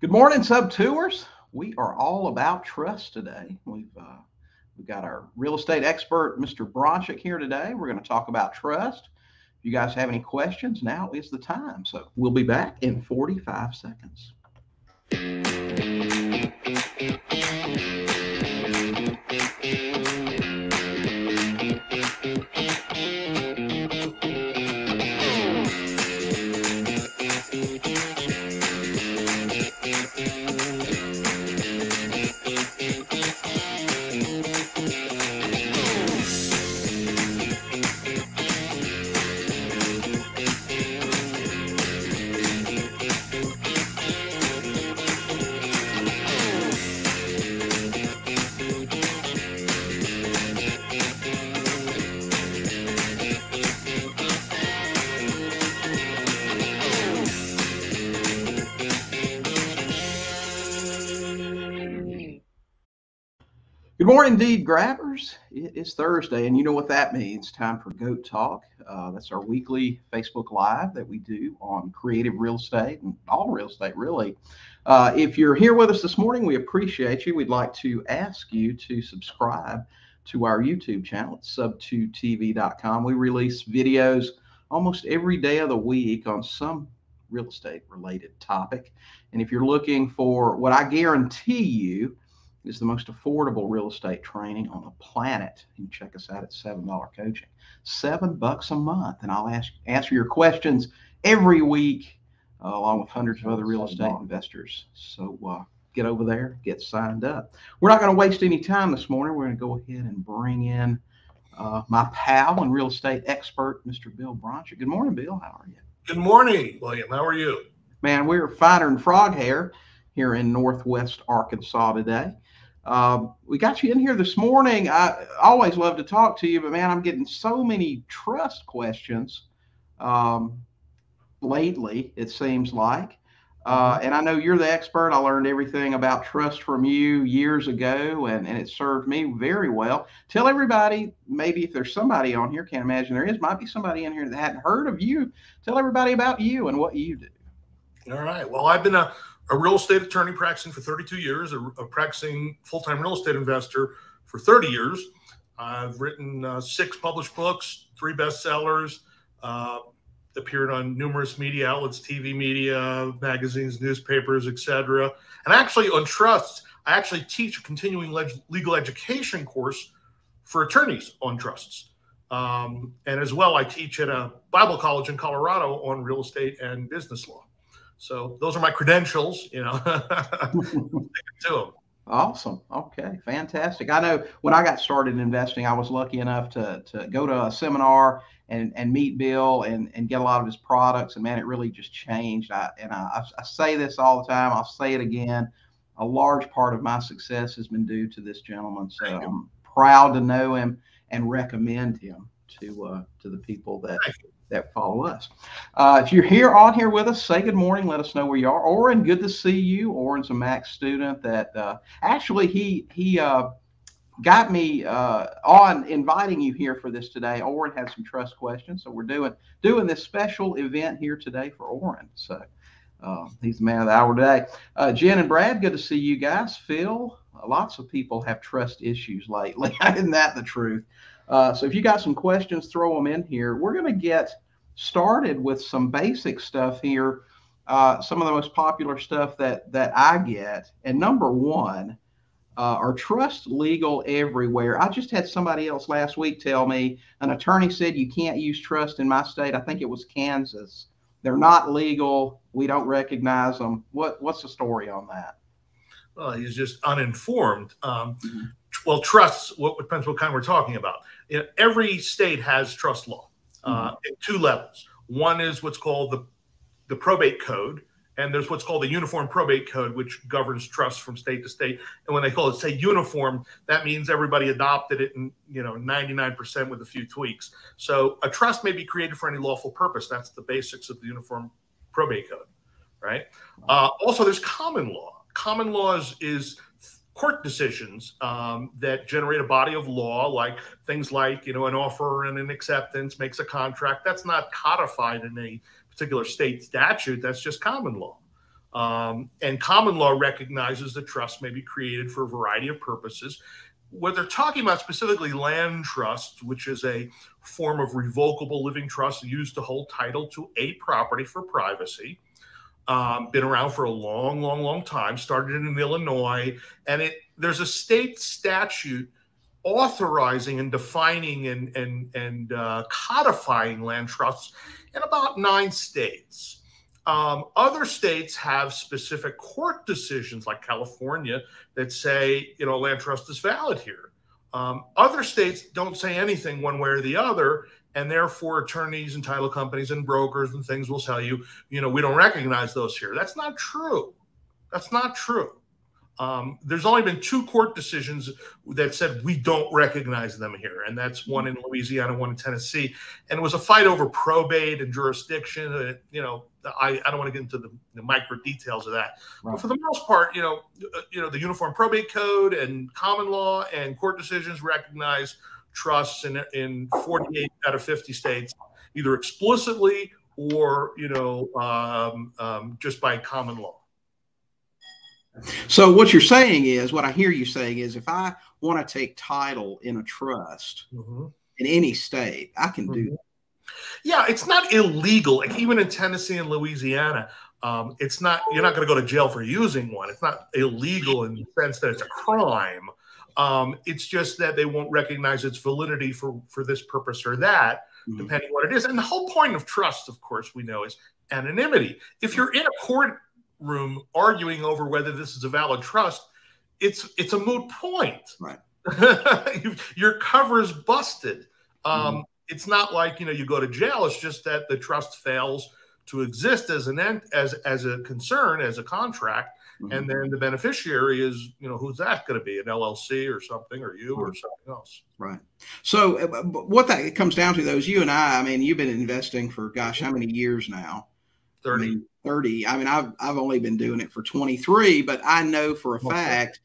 Good morning, sub tours. We are all about trust today. We've uh, we've got our real estate expert, Mr. Bronchick, here today. We're going to talk about trust. If you guys have any questions, now is the time. So we'll be back in 45 seconds. Morning, indeed, grabbers. It is Thursday, and you know what that means. Time for Goat Talk. Uh, that's our weekly Facebook Live that we do on creative real estate and all real estate, really. Uh, if you're here with us this morning, we appreciate you. We'd like to ask you to subscribe to our YouTube channel at sub2tv.com. We release videos almost every day of the week on some real estate related topic. And if you're looking for what I guarantee you, is the most affordable real estate training on the planet. You can check us out at $7 coaching. Seven bucks a month. And I'll ask answer your questions every week, uh, along with hundreds of other real estate investors. So uh, get over there, get signed up. We're not going to waste any time this morning. We're going to go ahead and bring in uh, my pal and real estate expert, Mr. Bill Bronchick. Good morning, Bill. How are you? Good morning, William. How are you? Man, we're finer than frog hair here in Northwest Arkansas today. Um, we got you in here this morning. I always love to talk to you, but man, I'm getting so many trust questions um, lately, it seems like. Uh, mm-hmm. and I know you're the expert. I learned everything about trust from you years ago, and, and it served me very well. Tell everybody, maybe if there's somebody on here, can't imagine there is, might be somebody in here that hadn't heard of you. Tell everybody about you and what you do. All right. Well, I've been a a real estate attorney practicing for 32 years, a, a practicing full time real estate investor for 30 years. I've written uh, six published books, three bestsellers, uh, appeared on numerous media outlets, TV media, magazines, newspapers, etc. And actually, on trusts, I actually teach a continuing legal education course for attorneys on trusts. Um, and as well, I teach at a Bible college in Colorado on real estate and business law. So those are my credentials, you know, to them. Awesome. Okay. Fantastic. I know when I got started investing, I was lucky enough to, to go to a seminar and, and meet Bill and, and get a lot of his products. And man, it really just changed. I, and I, I say this all the time. I'll say it again. A large part of my success has been due to this gentleman. So I'm proud to know him and recommend him to, uh, to the people that, that follow us. Uh, if you're here on here with us, say good morning. Let us know where you are. Oren, good to see you. Oren's a Max student that uh, actually he he uh, got me uh, on inviting you here for this today. Oren has some trust questions, so we're doing doing this special event here today for Oren. So. Uh, he's the man of the hour today. Uh, Jen and Brad, good to see you guys. Phil, lots of people have trust issues lately. Isn't that the truth? Uh, so if you got some questions, throw them in here. We're going to get started with some basic stuff here. Uh, some of the most popular stuff that that I get, and number one, uh, are trust legal everywhere. I just had somebody else last week tell me an attorney said you can't use trust in my state. I think it was Kansas. They're not legal. We don't recognize them. What what's the story on that? Well, he's just uninformed. Um, mm-hmm well, trusts, what depends what kind we're talking about. You know, every state has trust law uh, mm-hmm. two levels. One is what's called the, the probate code, and there's what's called the uniform probate code, which governs trusts from state to state. And when they call it, say, uniform, that means everybody adopted it in, you know, 99% with a few tweaks. So a trust may be created for any lawful purpose. That's the basics of the uniform probate code, right? Uh, also, there's common law. Common law is, is court decisions um, that generate a body of law, like things like you know an offer and an acceptance makes a contract. That's not codified in a particular state statute. That's just common law. Um, and common law recognizes that trusts may be created for a variety of purposes. What they're talking about specifically land trusts, which is a form of revocable living trust used to hold title to a property for privacy. Um, been around for a long, long, long time. Started in Illinois, and it there's a state statute authorizing and defining and and and uh, codifying land trusts in about nine states. Um, other states have specific court decisions, like California, that say you know land trust is valid here. Um, other states don't say anything one way or the other, and therefore attorneys and title companies and brokers and things will tell you, you know, we don't recognize those here. That's not true. That's not true. Um, there's only been two court decisions that said we don't recognize them here, and that's one in Louisiana, one in Tennessee, and it was a fight over probate and jurisdiction. Uh, you know, I, I don't want to get into the, the micro details of that, right. but for the most part, you know, uh, you know, the Uniform Probate Code and common law and court decisions recognize trusts in in 48 out of 50 states, either explicitly or you know um, um, just by common law. So what you're saying is, what I hear you saying is, if I want to take title in a trust mm-hmm. in any state, I can mm-hmm. do that. Yeah, it's not illegal. Like even in Tennessee and Louisiana, um, it's not. You're not going to go to jail for using one. It's not illegal in the sense that it's a crime. Um, it's just that they won't recognize its validity for for this purpose or that, mm-hmm. depending what it is. And the whole point of trust, of course, we know is anonymity. If you're in a courtroom arguing over whether this is a valid trust, it's it's a moot point. Right. Your cover is busted. Um, mm-hmm. It's not like you know you go to jail. It's just that the trust fails to exist as an ent- as as a concern as a contract, mm-hmm. and then the beneficiary is you know who's that going to be an LLC or something or you or something else. Right. So uh, what that comes down to though is you and I. I mean, you've been investing for gosh, how many years now? 30. I mean, 30. I mean, I've, I've only been doing it for 23, but I know for a fact,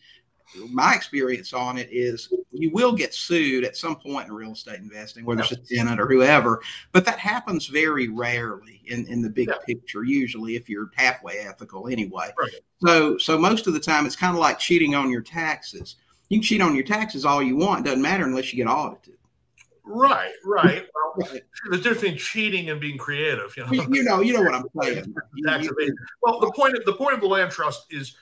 my experience on it is you will get sued at some point in real estate investing, whether it's a tenant or whoever, but that happens very rarely in, in the big yeah. picture, usually if you're halfway ethical anyway. Right. So, so most of the time it's kind of like cheating on your taxes. You can cheat on your taxes all you want. It doesn't matter unless you get audited. Right, right. Well, the difference between cheating and being creative. You know, you know, you know what I'm saying. well, the point of the point of the land trust is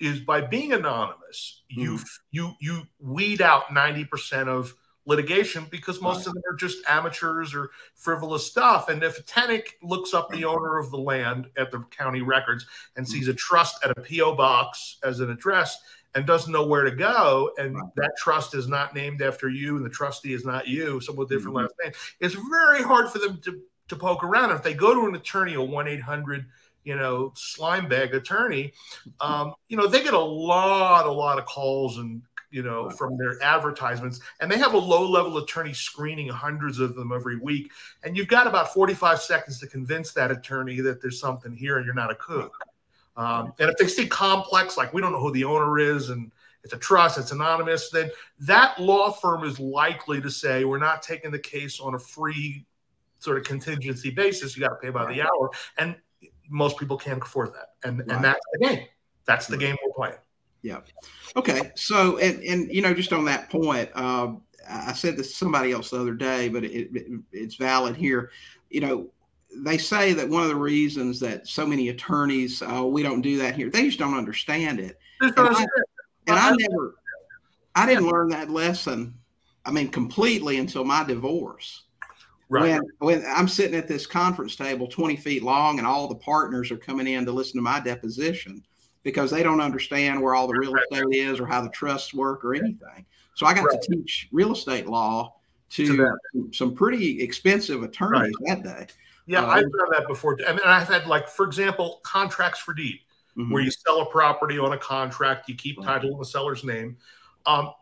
is by being anonymous, you mm. you you weed out ninety percent of litigation because most right. of them are just amateurs or frivolous stuff. And if a tenant looks up the owner of the land at the county records and mm. sees a trust at a PO box as an address, and doesn't know where to go, and right. that trust is not named after you, and the trustee is not you, someone with different mm-hmm. last name, it's very hard for them to to poke around. If they go to an attorney, a one eight hundred, you know, slime bag attorney, um, you know, they get a lot, a lot of calls and you know, from their advertisements. And they have a low level attorney screening hundreds of them every week. And you've got about 45 seconds to convince that attorney that there's something here and you're not a kook. Um, and if they see complex, like we don't know who the owner is and it's a trust, it's anonymous, then that law firm is likely to say, we're not taking the case on a free sort of contingency basis. You got to pay by the hour. And most people can't afford that. And, right. and that's the game. That's the game we're playing. Yeah. Okay. So, and, and, you know, just on that point, uh, I said this to somebody else the other day, but it, it, it's valid here. You know, they say that one of the reasons that so many attorneys, oh, we don't do that here, they just don't understand it. And I, and I never, I didn't learn that lesson. I mean, completely until my divorce. Right. When, when I'm sitting at this conference table 20 feet long and all the partners are coming in to listen to my deposition because they don't understand where all the real estate is or how the trusts work or anything. So I got right. to teach real estate law to, to some pretty expensive attorneys right. that day. Yeah, um, I've done that before. I mean, I've had like, for example, contracts for deed, mm-hmm. where you sell a property on a contract, you keep title in the seller's name. Um,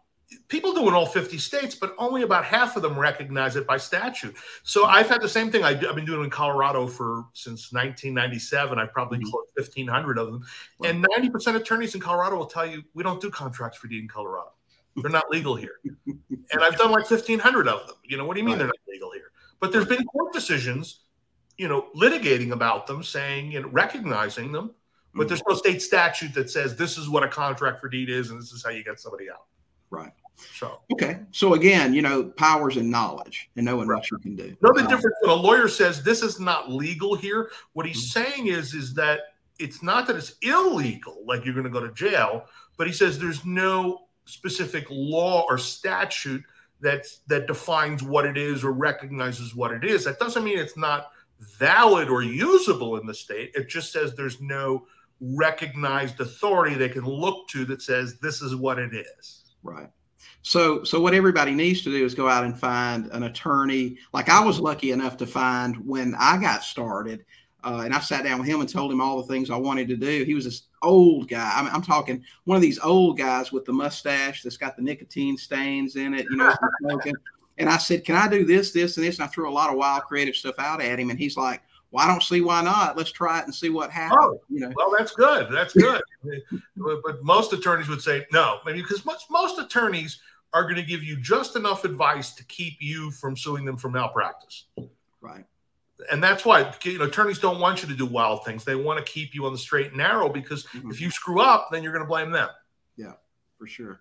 people do in all 50 states, but only about half of them recognize it by statute. So I've had the same thing. I, have been doing in Colorado for since 1997. I've probably mm-hmm. closed 1,500 of them, and 90% of attorneys in Colorado will tell you we don't do contracts for deed in Colorado. They're not legal here. and I've done like 1,500 of them. You know, what do you mean right. they're not legal here? But there's been court decisions you know, litigating about them, saying and recognizing them. but mm-hmm. there's no state statute that says this is what a contract for deed is and this is how you get somebody out. Right. So okay, so again, you know, powers and knowledge and knowing right. what you can do. No, the um, difference when a lawyer says this is not legal here, what he's mm-hmm. saying is is that it's not that it's illegal, like you're going to go to jail, but he says there's no specific law or statute that that defines what it is or recognizes what it is. That doesn't mean it's not valid or usable in the state. It just says there's no recognized authority they can look to that says this is what it is. Right. So, so what everybody needs to do is go out and find an attorney. Like I was lucky enough to find when I got started, uh, and I sat down with him and told him all the things I wanted to do. He was this old guy. I'm, I'm, talking one of these old guys with the mustache that's got the nicotine stains in it, you know. And I said, "Can I do this, this, and this?" And I threw a lot of wild, creative stuff out at him, and he's like, "Well, I don't see why not. Let's try it and see what happens." Oh, you know. Well, that's good. That's good. but most attorneys would say no, maybe because most most attorneys are going to give you just enough advice to keep you from suing them for malpractice. Right and that's why you know attorneys don't want you to do wild things. They want to keep you on the straight and narrow because mm-hmm. if you screw up, then you're going to blame them. Yeah, for sure.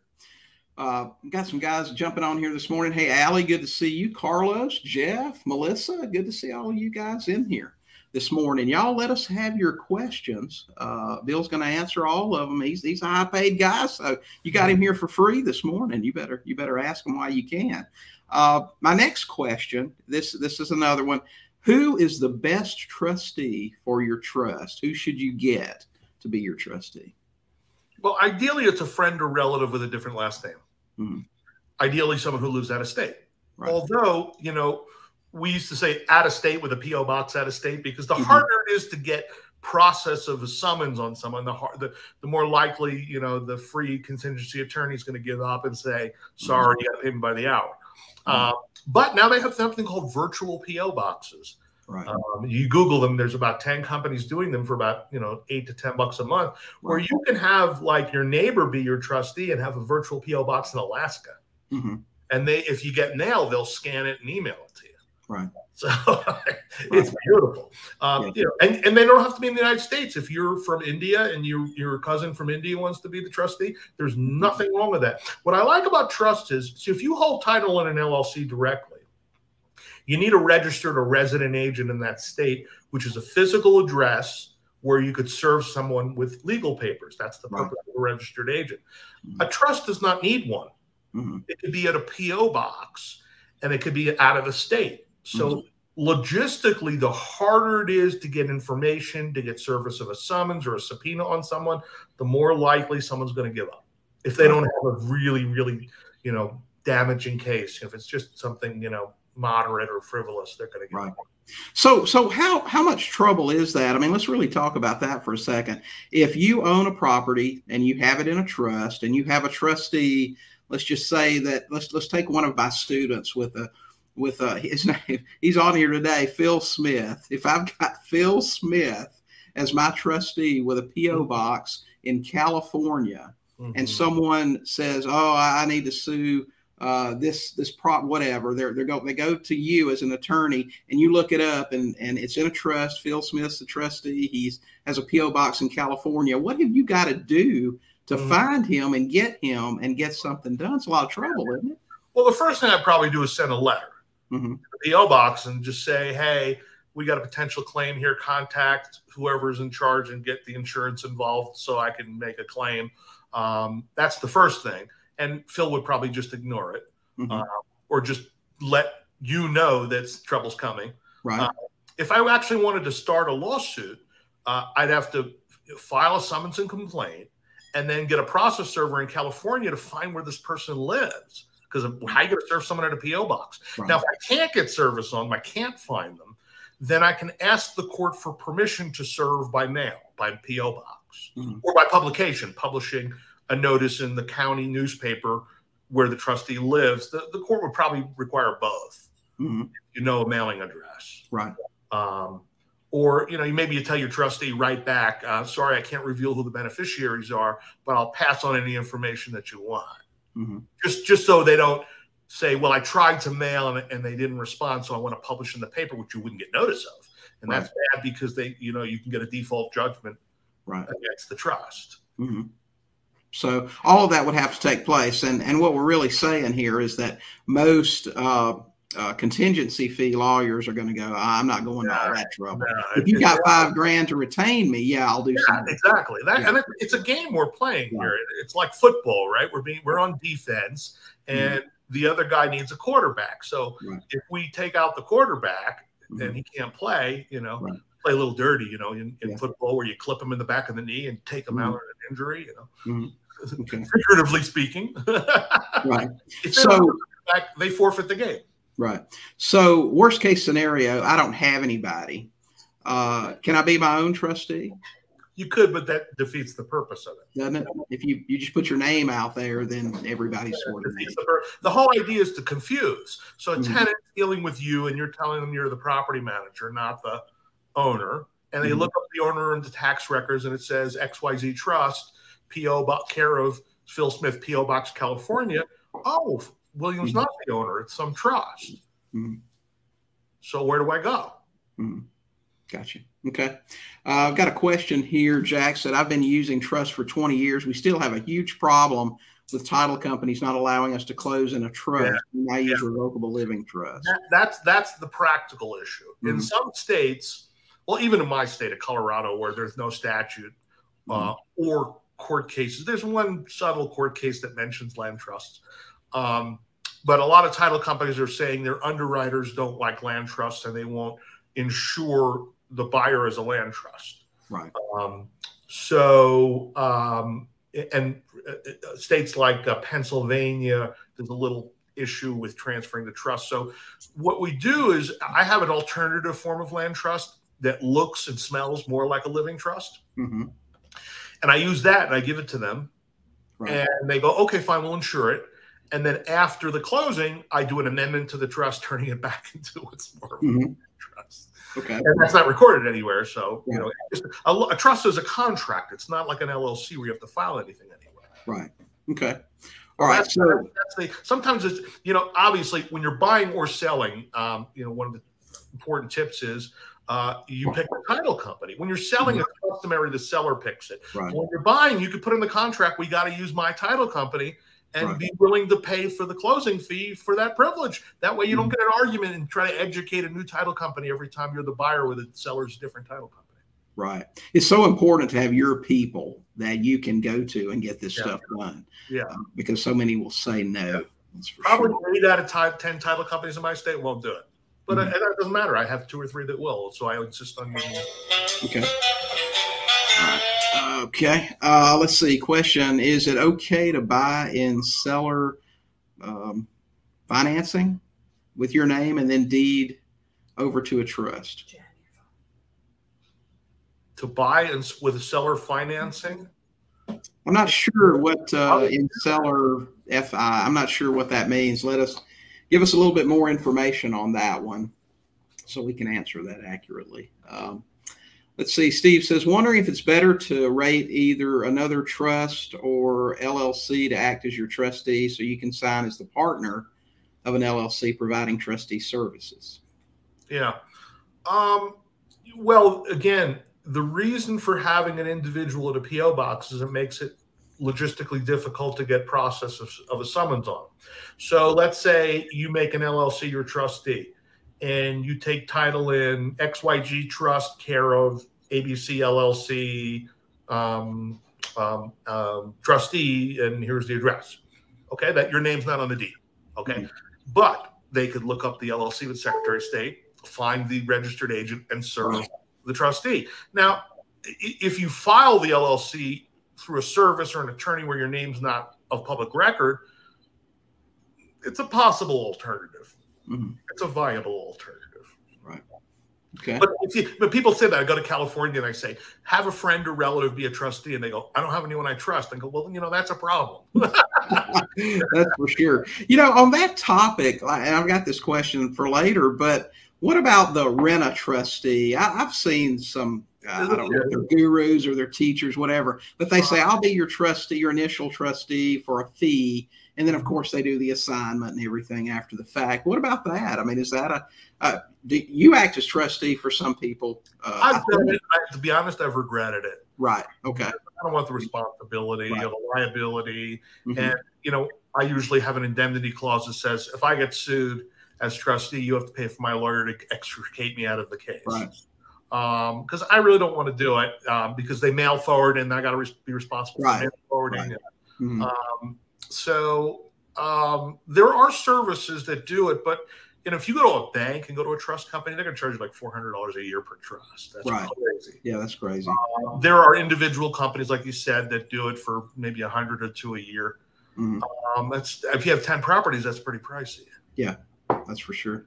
Uh, got some guys jumping on here this morning. Hey, Allie, good to see you. Carlos, Jeff, Melissa, good to see all of you guys in here this morning. Y'all let us have your questions. Uh, Bill's going to answer all of them. He's he's a high paid guy, so you got him here for free this morning. You better you better ask him why you can. Uh, my next question. This this is another one. Who is the best trustee for your trust? Who should you get to be your trustee? Well, ideally, it's a friend or relative with a different last name. Mm-hmm. Ideally, someone who lives out of state. Right. Although, you know, we used to say out of state with a PO box out of state because the mm-hmm. harder it is to get process of a summons on someone, the, hard, the the more likely you know the free contingency attorney is going to give up and say, "Sorry, mm-hmm. you got to pay me by the hour." Uh, but now they have something called virtual PO boxes. Right. Um, you Google them. There's about ten companies doing them for about you know eight to ten bucks a month, where you can have like your neighbor be your trustee and have a virtual PO box in Alaska. Mm-hmm. And they, if you get mail, they'll scan it and email it to you. Right. So it's beautiful. Um, yeah. you know, and, and they don't have to be in the United States. If you're from India and your your cousin from India wants to be the trustee, there's nothing wrong with that. What I like about trust is, so if you hold title in an LLC directly, you need a registered or resident agent in that state, which is a physical address where you could serve someone with legal papers. That's the purpose right. of a registered agent. Mm-hmm. A trust does not need one. Mm-hmm. It could be at a PO box and it could be out of the state so mm-hmm. logistically, the harder it is to get information, to get service of a summons or a subpoena on someone, the more likely someone's going to give up. If they don't have a really, really, you know, damaging case, if it's just something, you know, moderate or frivolous, they're going to give right. So, so how how much trouble is that? I mean, let's really talk about that for a second. If you own a property and you have it in a trust, and you have a trustee, let's just say that let's let's take one of my students with a with a his name. He's on here today, Phil Smith. If I've got Phil Smith as my trustee with a PO mm-hmm. box in California, mm-hmm. and someone says, "Oh, I need to sue." Uh, this this prop whatever they're they go they go to you as an attorney and you look it up and and it's in a trust Phil Smith's the trustee he's has a PO box in California what have you got to do to mm-hmm. find him and get him and get something done it's a lot of trouble isn't it well the first thing I'd probably do is send a letter mm-hmm. the PO box and just say, hey, we got a potential claim here. Contact whoever's in charge and get the insurance involved so I can make a claim. Um, that's the first thing. And Phil would probably just ignore it mm-hmm. uh, or just let you know that trouble's coming. Right. Uh, if I actually wanted to start a lawsuit, uh, I'd have to file a summons and complaint and then get a process server in California to find where this person lives because how you going to serve someone at a PO box? Right. Now, if I can't get service on them, I can't find them, then I can ask the court for permission to serve by mail, by PO box, mm-hmm. or by publication, publishing a notice in the county newspaper where the trustee lives. The, the court would probably require both. Mm-hmm. You know, a mailing address, right? Um, or you know, you maybe you tell your trustee right back, uh, "Sorry, I can't reveal who the beneficiaries are, but I'll pass on any information that you want." mm-hmm. just just so they don't say, "Well, I tried to mail and, and, they didn't respond, so I want to publish in the paper," which you wouldn't get notice of, and right. that's bad because they, you know, you can get a default judgment right. against the trust. Mm-hmm. So all of that would have to take place, and and what we're really saying here is that most uh, uh, contingency fee lawyers are going to go. I'm not going to all that trouble. if you got five grand to retain me, yeah, I'll do yeah, something. Exactly. That, yeah. And it, it's a game we're playing right. here. It's like football, right? We're being we're on defense, and mm-hmm. the other guy needs a quarterback. So right. if we take out the quarterback mm-hmm. and he can't play, you know. Right. Play a little dirty, you know, in, in yeah. football where you clip him in the back of the knee and take him mm-hmm. out on an injury, you know. Okay. figuratively speaking. right. so back, they forfeit the game. Right. So, worst case scenario, I don't have anybody. Uh, can I be my own trustee? You could, but that defeats the purpose of it. Doesn't it? If you, you just put your name out there, then everybody's sort of the, the, whole idea is to confuse. So a mm-hmm. tenant dealing with you and you're telling them you're the property manager, not the owner. And they mm-hmm. look up the owner in the tax records and it says XYZ Trust, P.O. Box care of Phil Smith, P.O. Box, California. Oh, William's mm-hmm. not the owner; it's some trust. Mm-hmm. So where do I go? Mm-hmm. Gotcha. Okay. Uh, I've got a question here. Jack said, I've been using trust for 20 years. We still have a huge problem with title companies not allowing us to close in a trust. Yeah. We now use yeah. revocable living trust. That, that's that's the practical issue. Mm-hmm. In some states, well, even in my state of Colorado, where there's no statute uh, mm-hmm. or court cases, there's one subtle court case that mentions land trusts. Um, but a lot of title companies are saying their underwriters don't like land trusts and they won't insure the buyer as a land trust. Right. Um, so, um, and uh, states like uh, Pennsylvania, there's a little issue with transferring the trust. So, what we do is I have an alternative form of land trust that looks and smells more like a living trust. Mm-hmm. And I use that and I give it to them. Right. And they go, okay, fine, we'll insure it. And then after the closing, I do an amendment to the trust, turning it back into what's more mm-hmm. trust. Okay. And that's not recorded anywhere. So, you know, a, a, trust is a contract. It's not like an LLC where you have to file anything anywhere. Right. Okay. All right. That's, so that's the, sometimes it's, you know, obviously when you're buying or selling, um, you know, one of the important tips is uh, you pick the title company. When you're selling, it's customary the seller picks it. Right. When you're buying, you could put in the contract, we got to use my title company and right. be willing to pay for the closing fee for that privilege. That way, you don't mm-hmm. get an argument and try to educate a new title company every time you're the buyer with a seller's different title company. Right. It's so important to have your people that you can go to and get this yeah. stuff done. Yeah. Uh, because so many will say no. Probably sure. eight out of 10 title companies in my state won't do it. But mm-hmm. that doesn't matter. I have two or three that will. So I insist on using. Okay. Okay. Uh, let's see. Question Is it okay to buy in seller um, financing with your name and then deed over to a trust? To buy and with seller financing? I'm not sure what uh, in seller FI, I'm not sure what that means. Let us give us a little bit more information on that one so we can answer that accurately. Um, Let's see. Steve says, wondering if it's better to rate either another trust or LLC to act as your trustee so you can sign as the partner of an LLC providing trustee services. Yeah. Um, well, again, the reason for having an individual at a PO box is it makes it logistically difficult to get process of, of a summons on. So let's say you make an LLC your trustee and you take title in XYZ Trust, care of ABC LLC um, um, um, trustee, and here's the address. Okay, that your name's not on the deed. Okay, mm-hmm. but they could look up the LLC with Secretary of State, find the registered agent, and serve the trustee. Now, if you file the LLC through a service or an attorney where your name's not of public record, it's a possible alternative. Mm-hmm. It's a viable alternative. Right. Okay. But, you, but people say that I go to California and I say, have a friend or relative be a trustee, and they go, I don't have anyone I trust. And go, well, you know, that's a problem. that's for sure. You know, on that topic, and I've got this question for later, but What about the rent a trustee? I, have seen some. Uh, I don't know if they're gurus or they're teachers, whatever, but they say I'll be your trustee, your initial trustee for a fee, and then of course they do the assignment and everything after the fact. What about that? I mean, is that a uh, do you act as trustee for some people? Uh, I've done it. I, to be honest, I've regretted it. Right. Okay. I don't want the responsibility right. or the liability, mm-hmm. and you know, I usually have an indemnity clause that says if I get sued as trustee, you have to pay for my lawyer to extricate me out of the case. Right. Because um, I really don't want to do it um, because they mail forward and I got to re- be responsible right. for mail forwarding. Right. Mm-hmm. Um, so um, there are services that do it, but you know, if you go to a bank and go to a trust company, they're going to charge you like four hundred dollars a year per trust. That's right. crazy. Yeah, that's crazy. Uh, there are individual companies, like you said, that do it for maybe a hundred or two a year. Mm-hmm. Um, that's if you have ten properties, that's pretty pricey. Yeah, that's for sure.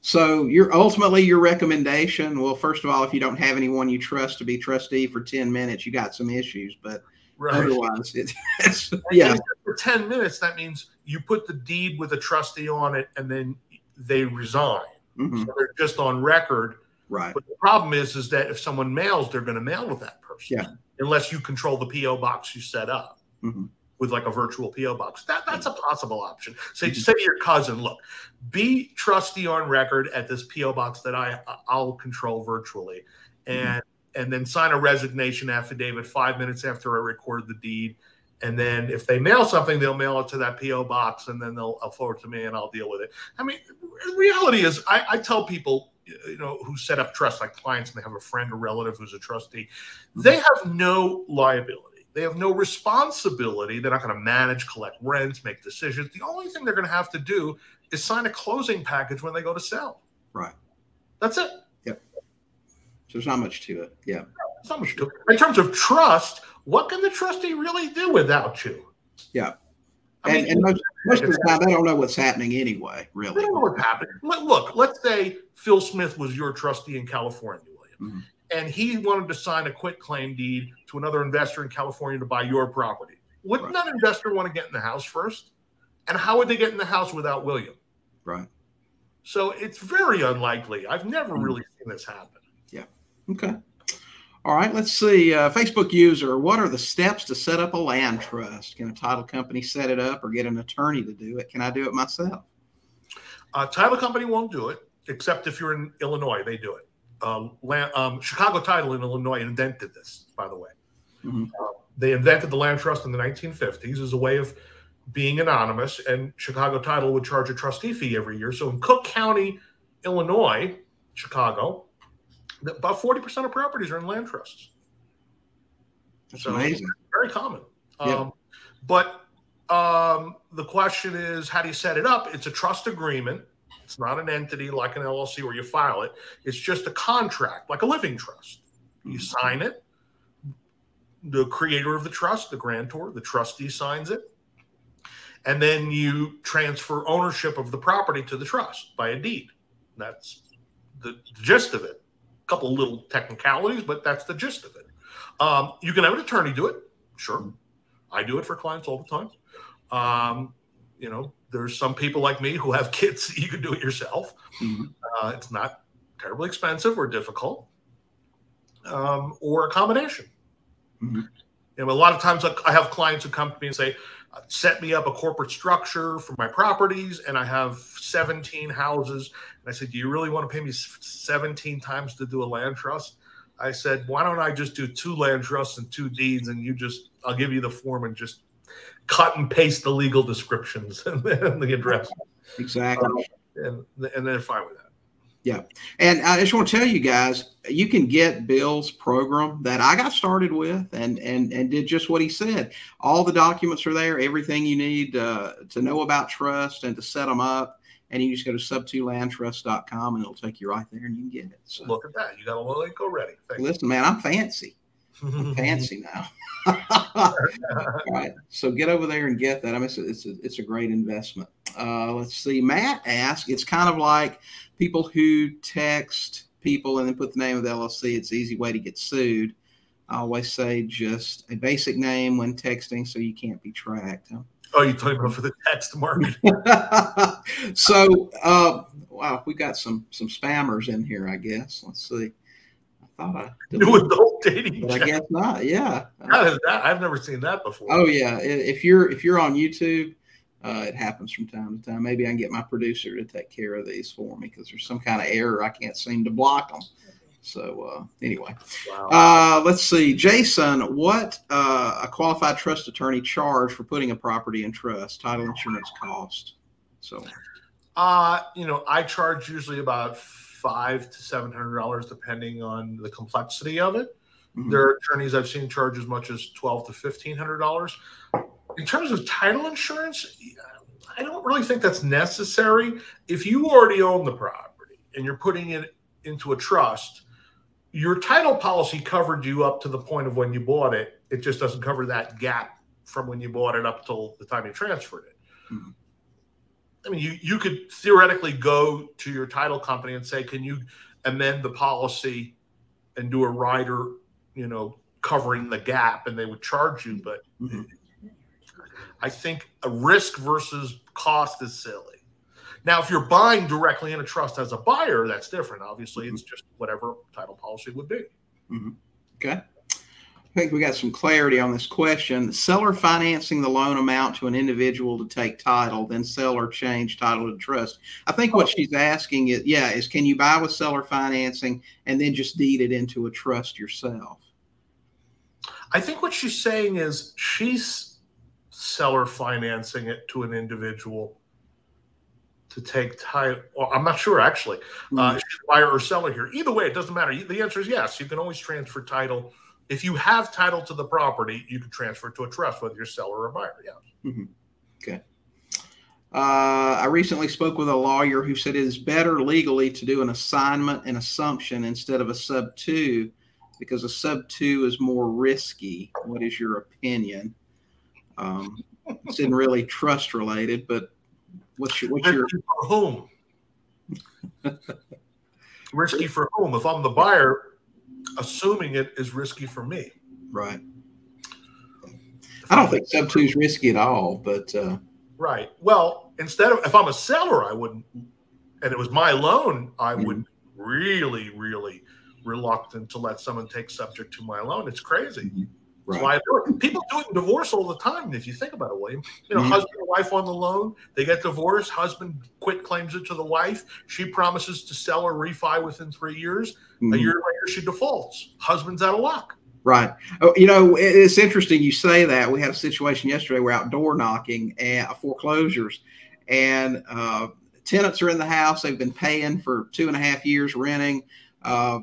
So your ultimately your recommendation. Well, first of all, if you don't have anyone you trust to be trustee for ten minutes, you got some issues. But right. otherwise, it, it's yeah. For ten minutes, that means you put the deed with a trustee on it, and then they resign. Mm-hmm. So they're just on record. Right. But the problem is, is that if someone mails, they're going to mail with that person. Yeah. Unless you control the PO box you set up. Mm-hmm with like a virtual PO box. That that's a possible option. Say mm-hmm. say to your cousin, look, be trustee on record at this PO box that I I'll control virtually, mm-hmm. and mm-hmm. and then sign a resignation affidavit five minutes after I record the deed. And then if they mail something, they'll mail it to that PO box, and then they'll forward to me, and I'll deal with it. I mean, reality is, I, I tell people you know who set up trust like clients and they have a friend or relative who's a trustee they mm-hmm. have no liability they have no responsibility. They're not going to manage, collect rents, make decisions. The only thing they're going to have to do is sign a closing package when they go to sell. Right. That's it. Yep. So there's not much to it. Yeah. There's not much to it. In terms of trust, what can the trustee really do without you? Yeah. I and, mean, and most, most of the time, they don't know what's happening anyway, really. They don't know what's happening. Look, let's say Phil Smith was your trustee in California, William. Mm-hmm and he wanted to sign a quit claim deed to another investor in California to buy your property. Wouldn't right. that investor want to get in the house first? And how would they get in the house without William? Right. So it's very unlikely. I've never mm-hmm. really seen this happen. Yeah. Okay. All right. Let's see. Uh, Facebook user, what are the steps to set up a land trust? Can a title company set it up or get an attorney to do it? Can I do it myself? A title company won't do it, except if you're in Illinois, they do it uh, land, um, Chicago Title in Illinois invented this, by the way. Mm-hmm. Uh, they invented the land trust in the 1950s as a way of being anonymous, and Chicago Title would charge a trustee fee every year. So in Cook County, Illinois, Chicago, about 40% of properties are in land trusts. That's so amazing. Very common. Yeah. Um, but um, the question is, how do you set it up? It's a trust agreement it's not an entity like an LLC where you file it. It's just a contract, like a living trust. You mm-hmm. sign it. The creator of the trust, the grantor, the trustee signs it. And then you transfer ownership of the property to the trust by a deed. That's the gist of it. A couple little technicalities, but that's the gist of it. Um, you can have an attorney do it. Sure. I do it for clients all the time. Um, you know, there's some people like me who have kids you can do it yourself. Mm-hmm. Uh, it's not terribly expensive or difficult, um, or a combination. Mm-hmm. You know, a lot of times I have clients who come to me and say, uh, "Set me up a corporate structure for my properties, and I have 17 houses." And I said, "Do you really want to pay me 17 times to do a land trust?" I said, "Why don't I just do two land trusts and two deeds, and you just I'll give you the form and just cut and paste the legal descriptions and the address. Exactly. Um, and, and they're fine with that. Yeah. And I just want to tell you guys, you can get Bill's program that I got started with and and and did just what he said. All the documents are there, everything you need uh, to know about trust and to set them up. And you just go to sub2landtrust.com and it'll take you right there and you can get it. So look at that. You got a little link already. Thank listen, man, I'm fancy. I'm fancy now. All right. So get over there and get that. I mean, it's a, it's a, it's a great investment. Uh, let's see. Matt asked, it's kind of like people who text people and then put the name of the LLC. It's an easy way to get sued. I always say just a basic name when texting so you can't be tracked. Huh? Oh, you're talking about for the text market? so, uh, wow, we got some some spammers in here. I guess. Let's see. I thought I new adult dating. But I guess not. Yeah. How is that? I've never seen that before. Oh yeah. If you're if you're on YouTube, uh, it happens from time to time. Maybe I can get my producer to take care of these for me because there's some kind of error. I can't seem to block them. So uh, anyway, wow. uh, let's see, Jason, what uh, a qualified trust attorney charge for putting a property in trust, title insurance cost. So, uh, you know, I charge usually about five to seven hundred dollars, depending on the complexity of it. Mm-hmm. There are attorneys I've seen charge as much as twelve to fifteen hundred dollars. In terms of title insurance, I don't really think that's necessary. If you already own the property and you're putting it into a trust, your title policy covered you up to the point of when you bought it. It just doesn't cover that gap from when you bought it up till the time you transferred it. Mm-hmm. I mean, you, you could theoretically go to your title company and say, can you amend the policy and do a rider, you know, covering the gap and they would charge you. But mm-hmm. I think a risk versus cost is silly. Now, if you're buying directly in a trust as a buyer, that's different. Obviously, mm-hmm. it's just whatever title policy would be. Mm-hmm. Okay. I think we got some clarity on this question. The seller financing the loan amount to an individual to take title, then seller change title to trust. I think what she's asking is, yeah, is can you buy with seller financing and then just deed it into a trust yourself? I think what she's saying is she's seller financing it to an individual to take title. Well, I'm not sure actually. Mm-hmm. Uh, buyer or seller here. Either way, it doesn't matter. The answer is yes. You can always transfer title. If you have title to the property, you can transfer it to a trust, whether you're seller or buyer. Yeah. Mm-hmm. Okay. Uh, I recently spoke with a lawyer who said it is better legally to do an assignment and assumption instead of a sub two because a sub two is more risky. What is your opinion? Um, it's not really trust related, but What's your what's your for whom? risky for whom? If I'm the buyer, assuming it is risky for me. Right. I don't think sub two is risky at all, but uh, right. Well, instead of if I'm a seller, I wouldn't, and it was my loan, I mm-hmm. would really, really reluctant to let someone take subject to my loan. It's crazy. Mm-hmm. Right. People do it in divorce all the time. If you think about it, William, you know, mm-hmm. husband and wife on the loan, they get divorced. Husband quit claims it to the wife. She promises to sell or refi within three years. Mm-hmm. A year later, she defaults. Husband's out of luck. Right. Oh, you know, it's interesting you say that. We had a situation yesterday. We're out door knocking at foreclosures, and uh, tenants are in the house. They've been paying for two and a half years renting. Uh,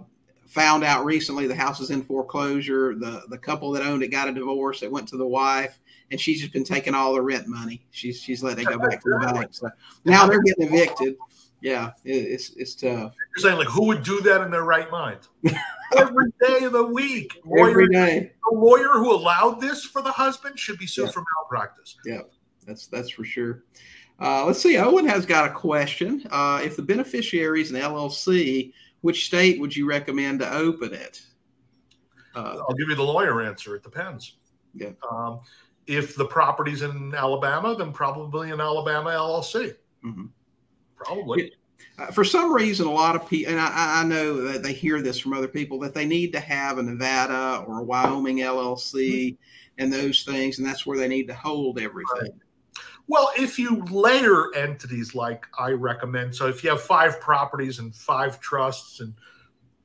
found out recently the house is in foreclosure. The the couple that owned it got a divorce. It went to the wife, and she's just been taking all the rent money. She's she's letting it go back to the bank. So now they're getting evicted. Yeah, it, it's it's tough. You're saying like who would do that in their right mind? Every day of the week. Lawyer, Every day. The lawyer who allowed this for the husband should be sued yeah. for malpractice. Yeah, that's that's for sure. Uh, let's see. Owen has got a question. Uh, if the beneficiary is an LLC, which state would you recommend to open it? Uh, I'll give you the lawyer answer. It depends. Yeah. Um, if the property's in Alabama, then probably an Alabama LLC. Mm-hmm. Probably. Uh, for some reason, a lot of people, and I, I, know that they hear this from other people, that they need to have a Nevada or a Wyoming LLC mm-hmm. and those things, and that's where they need to hold everything. Right. Well, if you layer entities like I recommend, so if you have five properties and five trusts and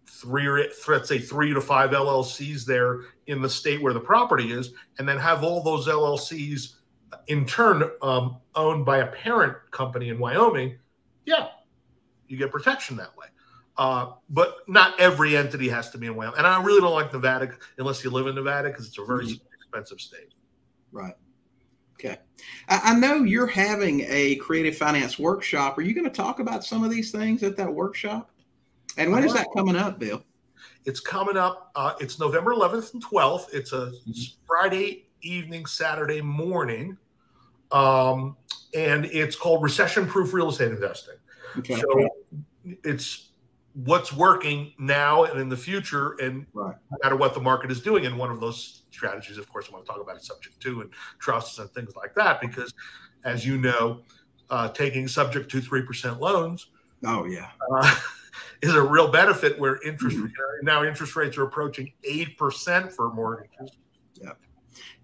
three or let's say three to five LLCs there in the state where the property is, and then have all those LLCs in turn um, owned by a parent company in Wyoming, yeah, you get protection that way. Uh, but not every entity has to be in Wyoming. And I really don't like Nevada unless you live in Nevada because it's a very mm-hmm. expensive state. Right. Okay. I, know you're having a creative finance workshop. Are you going to talk about some of these things at that workshop? And when is that coming up, Bill? It's coming up. Uh, it's November 11th and 12th. It's a mm-hmm. Friday evening, Saturday morning. Um, and it's called Recession Proof Real Estate Investing. Okay. So it's what's working now and in the future, and Right. no matter what the market is doing. And one of those strategies, of course, I want to talk about subject two and trusts and things like that, because as you know, uh, taking subject to three percent loans Oh yeah. uh, is a real benefit. Where interest Mhm. now interest rates are approaching eight percent for mortgages.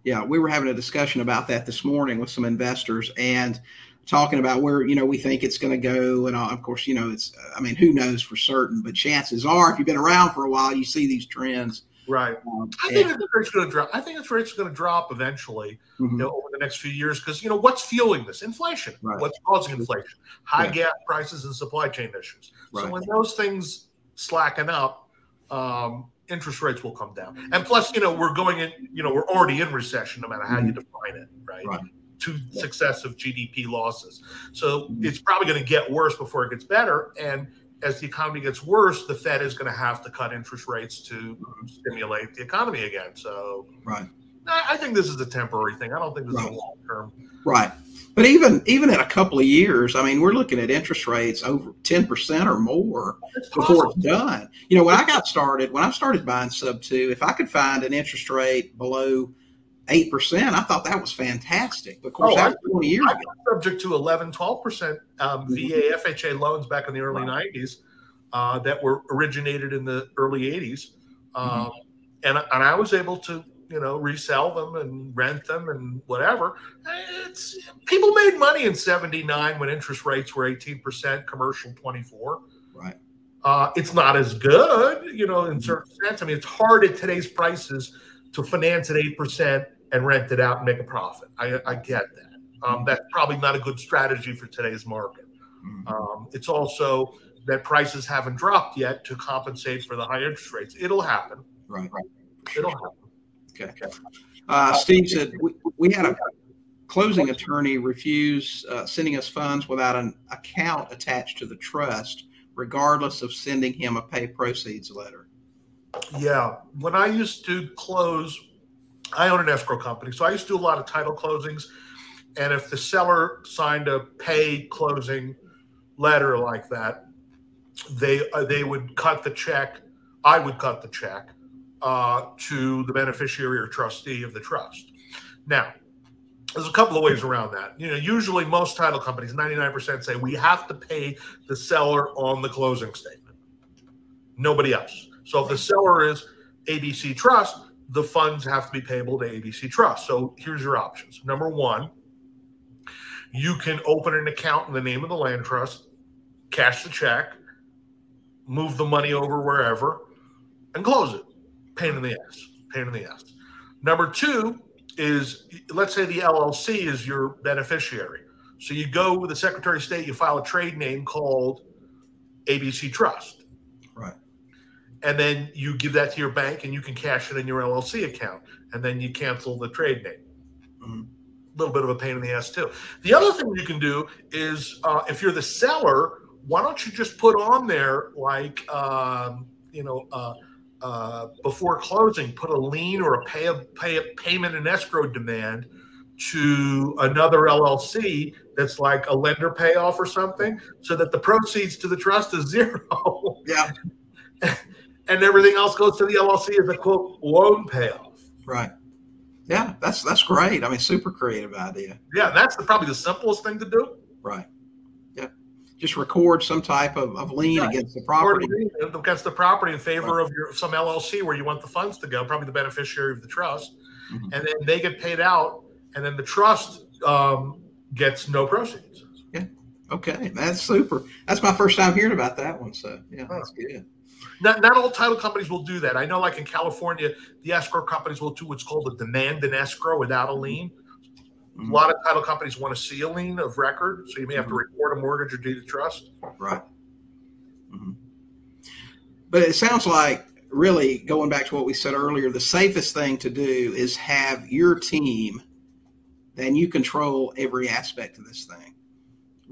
Yeah, we were having a discussion about that this morning with some investors and talking about where you know we think it's going to go, and uh, of course, you know, it's I mean, who knows for certain, but chances are, if you've been around for a while, you see these trends. Right. Um, I think interest rates going to drop. I think interest rates are going to drop eventually. and- you know, over the next few years because you know what's fueling this inflation Right. what's causing inflation high Yeah. gas prices and supply chain issues so when those things slacken up um, interest rates will come down and plus you know we're going in you know we're already in recession no matter how you define it right, Mm-hmm. Right. two successive gdp losses so Mhm. it's probably going to get worse before it gets better and as the economy gets worse the fed is going to have to cut interest rates to stimulate the economy again so Right. I I think this is a temporary thing. I don't think this is a long term. Right. But even even in a couple of years, I mean, we're looking at interest rates over ten percent or more before it's done. You know, when I got started, when I started buying sub two, if I could find an interest rate below eight percent, I thought that was fantastic. But of course, Oh, that I- was twenty years I ago. subject to 11, 12% um, Mhm. VA FHA loans back in the early Right. 90s uh, that were originated in the early 80s. Um, Mm-hmm. and, and I was able to, you know, resell them and rent them and whatever. It's people made money in 79 when interest rates were 18%, commercial 24. Right. Uh, it's not as good, you know, in certain sense. I mean, it's hard at today's prices to finance at 8% and rent it out and make a profit. I, I get that. Um, that's probably not a good strategy for today's market. Mhm. Um, it's also that prices haven't dropped yet to compensate for the high interest rates. It'll happen. Right. right. It'll happen. Okay. Uh, Steve said we, we had a closing attorney refuse uh, sending us funds without an account attached to the trust, regardless of sending him a pay proceeds letter. Yeah. When I used to close, I own an escrow company. So I used to do a lot of title closings. And if the seller signed a pay closing letter like that, they uh, they would cut the check. I would cut the check uh, to the beneficiary or trustee of the trust. Now, there's a couple of ways around that. You know, usually most title companies, 99% say we have to pay the seller on the closing statement. Nobody else. So if the seller is ABC Trust, the funds have to be payable to ABC Trust. So here's your options. Number one, you can open an account in the name of the land trust, cash the check, move the money over wherever, and close it. Pain in the ass. Pain in the ass. Number two is let's say the LLC is your beneficiary. So you go with the Secretary of State, you file a trade name called ABC Trust. And then you give that to your bank and you can cash it in your LLC account. And then you cancel the trade name. Mhm. A little bit of a pain in the ass, too. The other thing you can do is uh, if you're the seller, why don't you just put on there, like, um, you know, uh, uh, before closing, put a lien or a pay a, pay a payment and escrow demand to another LLC that's like a lender payoff or something, so that the proceeds to the trust is zero. Yeah. and everything else goes to the LLC as a quote loan payoff. Right. Yeah, that's that's great. I mean, super creative idea. Yeah, that's the, probably the simplest thing to do. Right. Yeah. Just record some type of, of lien Yeah. against the property. against the property in favor of your some LLC where you want the funds to go, probably the beneficiary of the trust, Mhm. and then they get paid out, and then the trust um, gets no proceeds. Yeah. Okay, that's super. That's my first time hearing about that one. So yeah, that's good. Not, not all title companies will do that. I know, like in California, the escrow companies will do what's called a demand in escrow without a lien. Mhm. A lot of title companies want to see a lien of record, so you may have to record a mortgage or deed of trust. Right. Mhm. But it sounds like really going back to what we said earlier, the safest thing to do is have your team, then you control every aspect of this thing.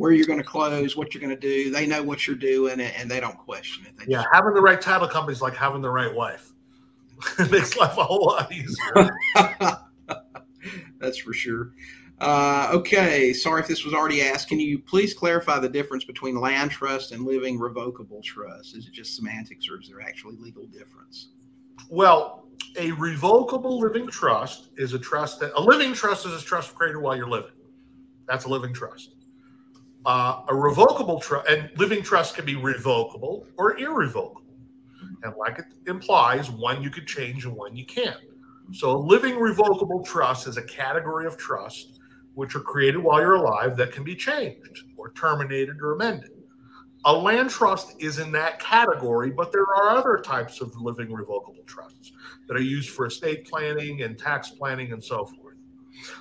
Where you're going to close, what you're going to do. They know what you're doing and, they don't question it. They Yeah, having the right title company is like having the right wife. it makes life a whole lot easier. That's for sure. Uh, okay, sorry if this was already asked. Can you please clarify the difference between land trust and living revocable trust? Is it just semantics or is there actually legal difference? Well, a revocable living trust is a trust that a living trust is a trust created while you're living. That's a living trust. Uh, a revocable trust and living trust can be revocable or irrevocable. And like it implies, one you could change and one you can't. So a living revocable trust is a category of trust which are created while you're alive that can be changed or terminated or amended. A land trust is in that category, but there are other types of living revocable trusts that are used for estate planning and tax planning and so forth.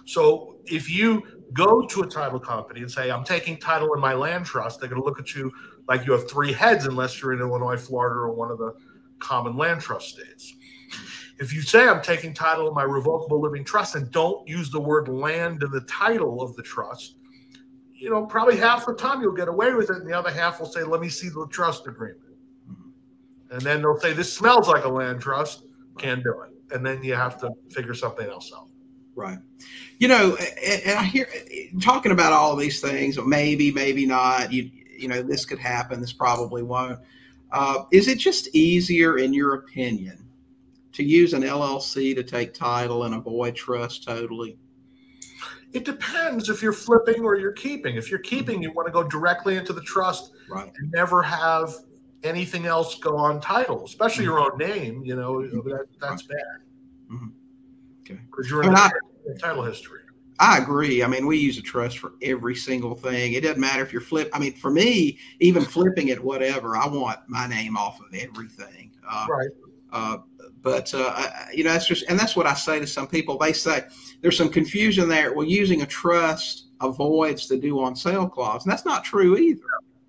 So if you go to a title company and say, I'm taking title in my land trust, they're going to look at you like you have three heads unless you're in Illinois, Florida, or one of the common land trust states. If you say I'm taking title in my revocable living trust and don't use the word land in the title of the trust, you know, probably half the time you'll get away with it, and the other half will say, "Let me see the trust agreement," mm-hmm. and then they'll say, "This smells like a land trust, can't do it," and then you have to figure something else out. Right. You know, and I hear talking about all these things. Maybe, maybe not. You, you know, this could happen. This probably won't. Uh, is it just easier, in your opinion, to use an LLC to take title and avoid trust totally? It depends if you're flipping or you're keeping. If you're keeping, you want to go directly into the trust right. and never have anything else go on title, especially mm-hmm. your own name. You know, mm-hmm. that, that's bad. Mm-hmm. Okay. Because you're in I title history. I agree. I mean, we use a trust for every single thing. It doesn't matter if you're flip. I mean, for me, even flipping it, whatever, I want my name off of everything. Uh, right. Uh, but uh, you know, that's just, and that's what I say to some people. They say there's some confusion there. Well, using a trust avoids the due on sale clause, and that's not true either.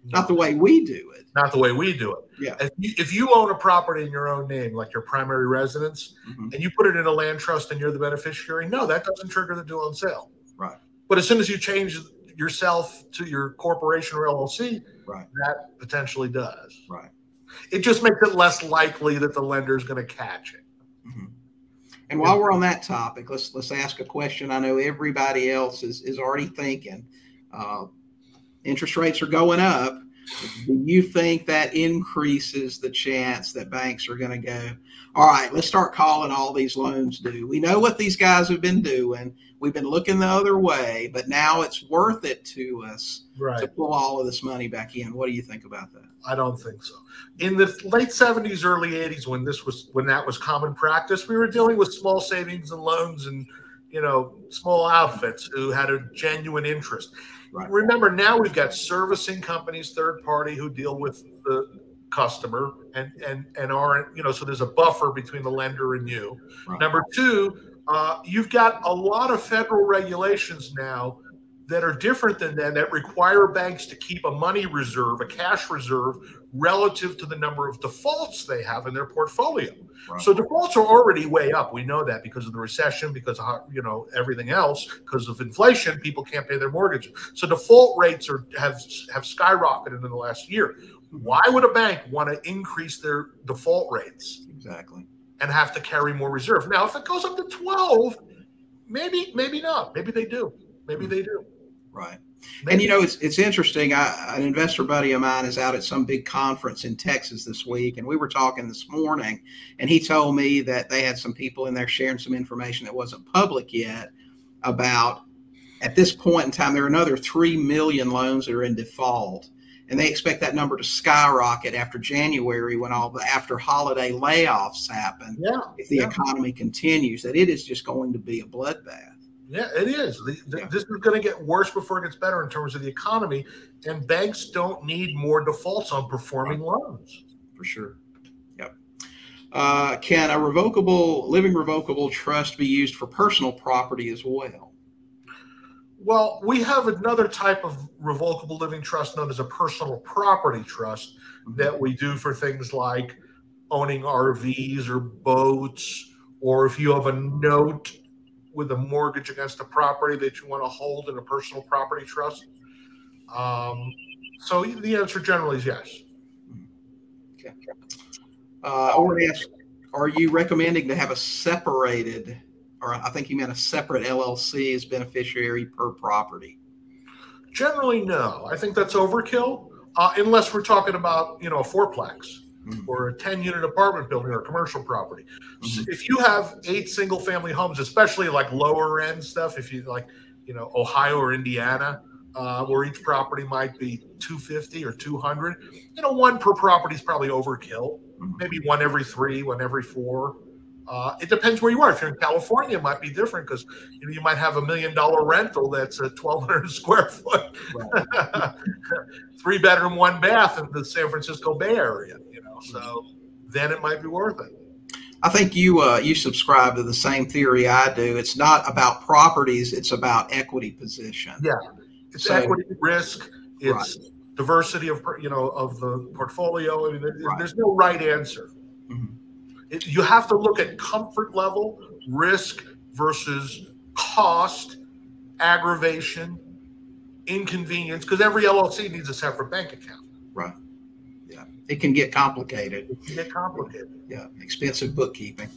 No. Not the way we do it. Not the way we do it. Yeah. If you, if you own a property in your own name, like your primary residence, mm-hmm. and you put it in a land trust and you're the beneficiary, no, that doesn't trigger the due on sale. Right. But as soon as you change yourself to your corporation or LLC, right. that potentially does. Right. It just makes it less likely that the lender is going to catch it. Mm-hmm. And while we're on that topic, let's let's ask a question. I know everybody else is is already thinking. Uh, interest rates are going up. Do you think that increases the chance that banks are going to go? All right, let's start calling all these loans due. We know what these guys have been doing. We've been looking the other way, but now it's worth it to us right. to pull all of this money back in. What do you think about that? I don't think so. In the late 70s, early 80s, when this was when that was common practice, we were dealing with small savings and loans and you know small outfits who had a genuine interest. Right. Remember, now we've got servicing companies, third party, who deal with the customer and and and aren't you know so there's a buffer between the lender and you. Right. Number two, uh, you've got a lot of federal regulations now that are different than that that require banks to keep a money reserve, a cash reserve, relative to the number of defaults they have in their portfolio. Right. So defaults are already way up. We know that because of the recession, because of you know everything else, because of inflation, people can't pay their mortgages. So default rates are have have skyrocketed in the last year. Mm-hmm. Why would a bank want to increase their default rates? Exactly. And have to carry more reserve. Now, if it goes up to 12, maybe, maybe not. Maybe they do. Maybe hmm. they do. Right. And you know, it's it's interesting. I, an investor buddy of mine is out at some big conference in Texas this week, and we were talking this morning, and he told me that they had some people in there sharing some information that wasn't public yet about at this point in time there are another three million loans that are in default, and they expect that number to skyrocket after January when all the after holiday layoffs happen. Yeah, if the yeah. economy continues, that it is just going to be a bloodbath. Yeah, it is. The, the, yeah. This is going to get worse before it gets better in terms of the economy, and banks don't need more defaults on performing loans. For sure. Yep. Uh, can a revocable, living revocable trust be used for personal property as well? Well, we have another type of revocable living trust known as a personal property trust mm-hmm. that we do for things like owning RVs or boats, or if you have a note with a mortgage against a property that you want to hold in a personal property trust? Um, so the answer generally is yes. Okay. Uh, I want to ask, are you recommending to have a separated or I think you meant a separate LLC as beneficiary per property. Generally, no. I think that's overkill, uh, unless we're talking about you know a fourplex. Or a ten unit apartment building or commercial property. So Mhm. if you have eight single family homes, especially like lower end stuff, if you like you know Ohio or Indiana. Uh, where each property might be 250 or 200 you know one per property is probably overkill Mhm. maybe one every three, one every four. Uh, it depends where you are. If you're in California, it might be different because you know you might have a million dollar rental that's a twelve hundred square foot, three bedroom, one bath in the San Francisco Bay Area. So then it might be worth it. I think you uh, you subscribe to the same theory I do. It's not about properties; it's about equity position. Yeah. It's So- equity risk. It's diversity of you know of the portfolio. I mean, Right. there's no right answer. Mhm. It, you have to look at comfort level, risk versus cost, aggravation, inconvenience, because every LLC needs a separate bank account. Right. Yeah, it can get complicated. It can get complicated. Yeah, expensive bookkeeping.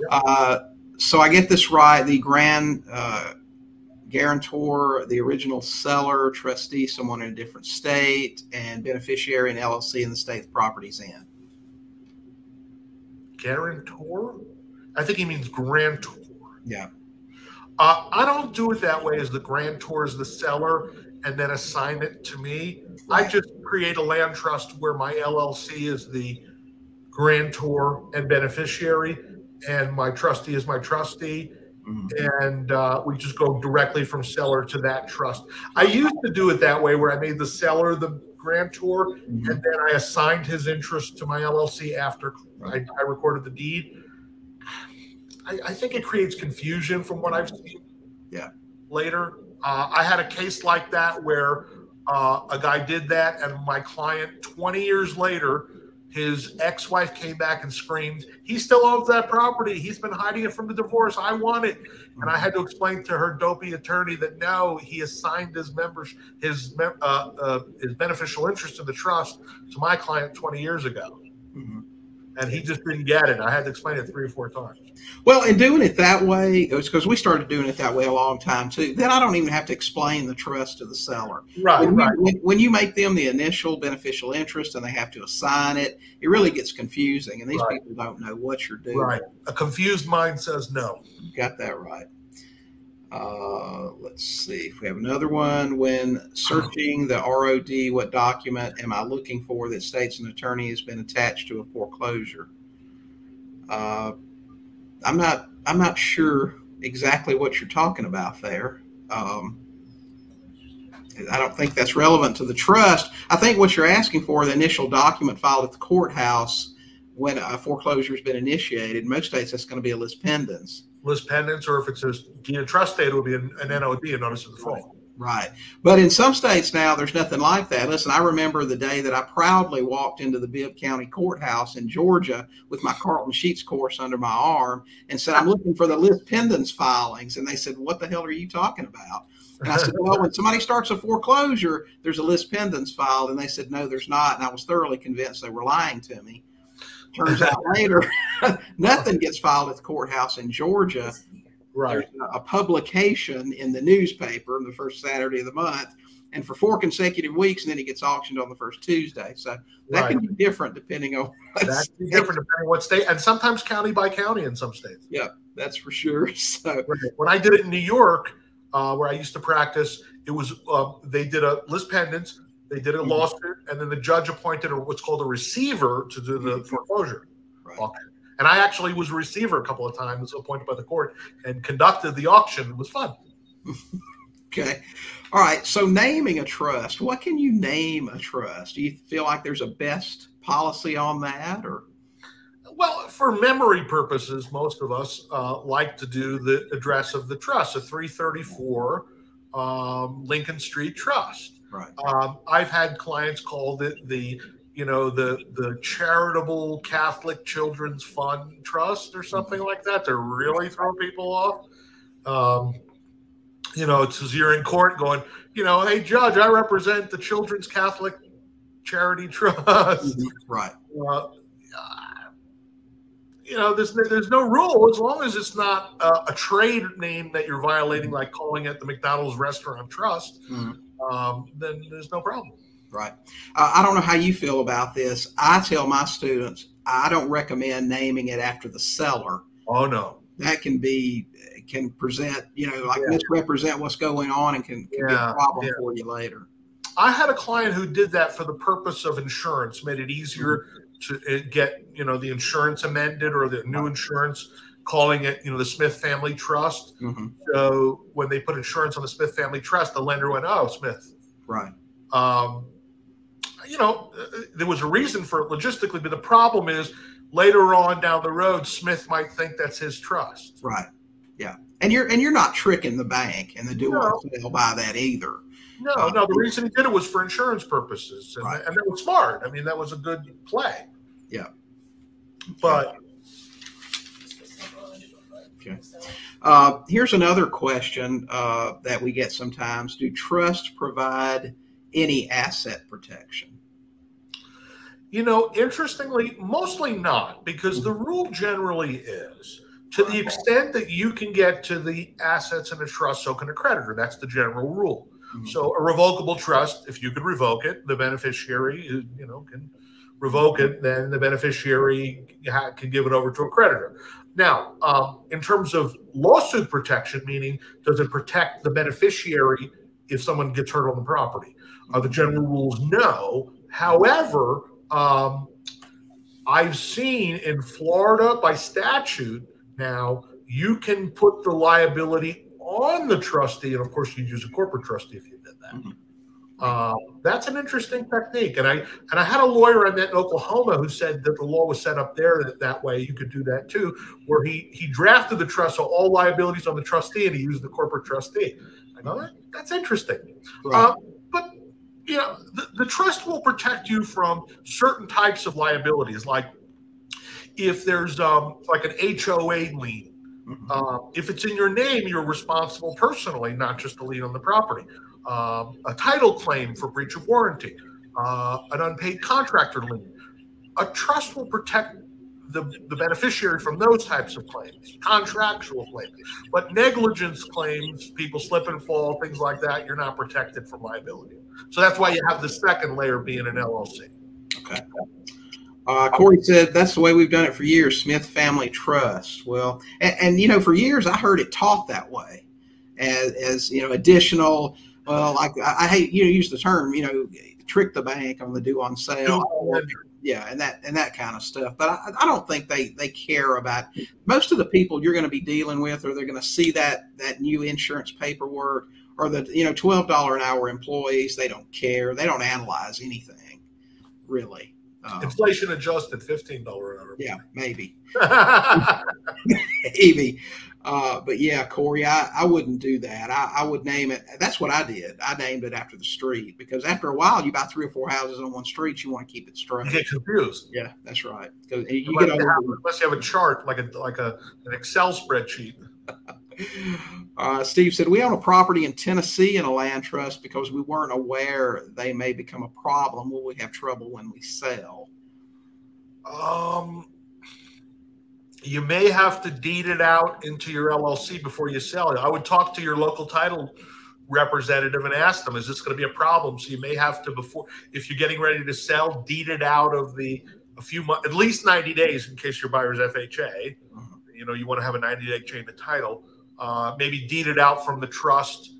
Yep. Uh, so I get this right. The grand uh, guarantor, the original seller, trustee, someone in a different state, and beneficiary and LLC in the state the property's in. Guarantor? I think he means grantor. Yeah. Uh, I don't do it that way as the grantor is the seller and then assign it to me. I just create a land trust where my LLC is the grantor and beneficiary, and my trustee is my trustee, Mhm. and uh, we just go directly from seller to that trust. I used to do it that way where I made the seller the grantor, Mhm. and then I assigned his interest to my LLC after I, I recorded the deed. I, I think it creates confusion from what I've seen. Yeah. Later, uh, I had a case like that where uh, a guy did that, and my client, 20 years later, his ex-wife came back and screamed, "He still owns that property. He's been hiding it from the divorce. I want it." And I had to explain to her dopey attorney that no, he assigned his members his uh, uh, his beneficial interest in the trust to my client 20 years ago, Mhm. And he just didn't get it. I had to explain it three or four times. Well, in doing it that way, it was because we started doing it that way a long time too. Then I don't even have to explain the trust to the seller. Right, when, right. You, when, when you make them the initial beneficial interest and they have to assign it, it really gets confusing, and these Right. people don't know what you're doing. Right. A confused mind says no. You Got that right. Uh, let's see if we have another one. When searching the ROD, what document am I looking for that states an attorney has been attached to a foreclosure? Uh, I'm not. I'm not sure exactly what you're talking about there. Um, I don't think that's relevant to the trust. I think what you're asking for the initial document filed at the courthouse when a foreclosure has been initiated. In most states, that's going to be a lis pendens. List pendants, or if it's a deed of trust state, it would be an, an NOD, a notice of default. Right. But in some states now, there's nothing like that. Listen, I remember the day that I proudly walked into the Bibb County Courthouse in Georgia with my Carlton Sheets course under my arm and said, I'm looking for the list pendants filings. And they said, What the hell are you talking about? And I said, Well, when somebody starts a foreclosure, there's a list pendants filed. And they said, No, there's not. And I was thoroughly convinced they were lying to me. Turns out later, nothing gets filed at the courthouse in Georgia Right. there's a publication in the newspaper on the first Saturday of the month, and for four consecutive weeks, and then it gets auctioned on the first Tuesday. So that Right. can be different depending on what That's state. different depending what state, and sometimes county by county in some states. Yeah, that's for sure. So When I did it in New York, uh, where I used to practice, it was uh, they did a list pendants, they did a Mhm. lawsuit, and then the judge appointed a, what's called a receiver to do the Mhm. foreclosure right. auction. And I actually was a receiver a couple of times, appointed by the court, and conducted the auction. It was fun. okay, all right. So naming a trust, what can you name a trust? Do you feel like there's a best policy on that, or Well, for memory purposes, most of us uh, like to do the address of the trust, a 334 um, Lincoln Street Trust. Right? Um, I've had clients call it the, you know, the the charitable Catholic Children's Fund Trust or something like that to really throw people off. Um, you know, it's as you're in court going, you know, hey judge, I represent the Children's Catholic Charity Trust. Right. Uh, you know, there's there's no rule as long as it's not a, a trade name that you're violating, like calling it the McDonald's Restaurant Trust. Mm-hmm. Um, then there's no problem. Right. Uh, I don't know how you feel about this. I tell my students I don't recommend naming it after the seller. Oh no. That can be can present, you know, like yeah. misrepresent what's going on and can, can yeah. be a problem yeah. for you later. I had a client who did that for the purpose of insurance, made it easier mm-hmm. to uh, get, you know, the insurance amended or the new insurance, calling it, you know, the Smith Family Trust. Mm-hmm. So when they put insurance on the Smith Family Trust, the lender went, "Oh, Smith." Right. Um, you know, there was a reason for it logistically, but the problem is later on down the road, Smith might think that's his trust. Right. Yeah. And you're and you're not tricking the bank and the do no. sale by that either. No, uh, no. The reason he did it was for insurance purposes, and, right. and that was smart. I mean, that was a good play. Yeah. But. Okay. Uh, here's another question uh, that we get sometimes: Do trusts provide any asset protection? You know, interestingly, mostly not, because the rule generally is to the extent that you can get to the assets in a trust, so can a creditor. That's the general rule. Mm-hmm. So a revocable trust, if you could revoke it, the beneficiary, you know, can revoke it. Then the beneficiary can give it over to a creditor. Now, um, in terms of lawsuit protection, meaning does it protect the beneficiary if someone gets hurt on the property? Uh, the general rules no. However, um, I've seen in Florida by statute now you can put the liability on the trustee, and of course you'd use a corporate trustee if you did that. Mm-hmm. Uh, that's an interesting technique, and I and I had a lawyer I met in Oklahoma who said that the law was set up there that, that way you could do that too, where he he drafted the trust so all liabilities on the trustee, and he used the corporate trustee. I know that that's interesting. Right. Uh, but you know, the, the trust will protect you from certain types of liabilities, like if there's um, like an HOA lien. Mm-hmm. Uh, if it's in your name, you're responsible personally, not just the lien on the property. Um, a title claim for breach of warranty, uh, an unpaid contractor lien. A trust will protect the, the beneficiary from those types of claims, contractual claims. But negligence claims, people slip and fall, things like that, you're not protected from liability. So that's why you have the second layer being an LLC. Okay. Uh, Corey said that's the way we've done it for years. Smith Family Trust. Well, and, and, you know, for years I heard it taught that way, as, as you know, additional. Well, like I, I, hate you know use the term, you know, trick the bank on the due on sale. Yeah, and that and that kind of stuff. But I, I don't think they they care about most of the people you're going to be dealing with, or they're going to see that that new insurance paperwork or the you know twelve dollar an hour employees. They don't care. They don't analyze anything, really. Um, Inflation adjusted, fifteen dollar an hour. Yeah, maybe, maybe. Uh, but yeah, Corey, I, I wouldn't do that. I, I would name it. That's what I did. I named it after the street because after a while, you buy three or four houses on one street, you want to keep it straight. You get confused. Yeah, that's right. Because you unless, get you have, unless you have a chart like a like a an Excel spreadsheet. Uh, Steve said, We own a property in Tennessee in a land trust because we weren't aware they may become a problem. Will we have trouble when we sell? Um, you may have to deed it out into your LLC before you sell it. I would talk to your local title representative and ask them, is this going to be a problem? So you may have to before, if you're getting ready to sell, deed it out of the a few months, at least 90 days in case your buyer's FHA. Uh-huh. You know, you want to have a 90 day chain of title uh, maybe deed it out from the trust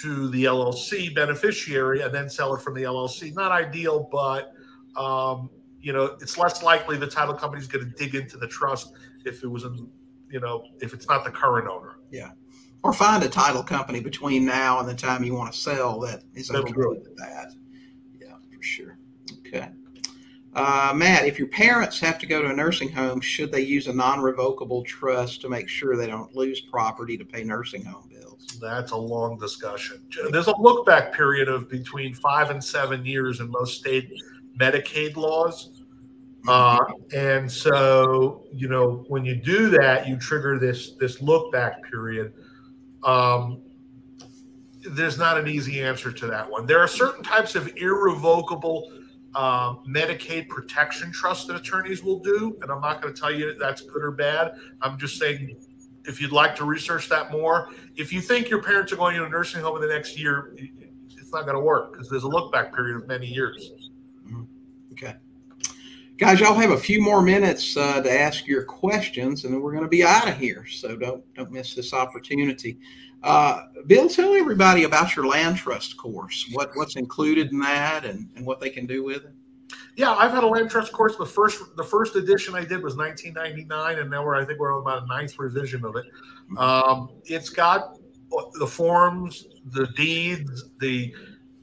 to the LLC beneficiary and then sell it from the LLC. Not ideal, but um, you know, it's less likely the title company is going to dig into the trust if it was in, you know, if it's not the current owner. Yeah. Or find a title company between now and the time you want to sell that is okay with that. Yeah, for sure. Okay. Uh, Matt, if your parents have to go to a nursing home, should they use a non revocable trust to make sure they don't lose property to pay nursing home bills? That's a long discussion. There's a look back period of between five and seven years in most state Medicaid laws. Uh, and so, you know, when you do that, you trigger this this look back period. Um, there's not an easy answer to that one. There are certain types of irrevocable um, Medicaid protection trust that attorneys will do. And I'm not going to tell you that's good or bad. I'm just saying if you'd like to research that more, if you think your parents are going to a nursing home in the next year, it's not going to work because there's a look back period of many years. Mm-hmm. Okay. Guys, y'all have a few more minutes uh, to ask your questions, and then we're going to be out of here. So don't don't miss this opportunity. Uh, Bill, tell everybody about your land trust course. What what's included in that, and, and what they can do with it. Yeah, I've had a land trust course. The first the first edition I did was 1999, and now we're I think we're on about a ninth revision of it. Um, it's got the forms, the deeds, the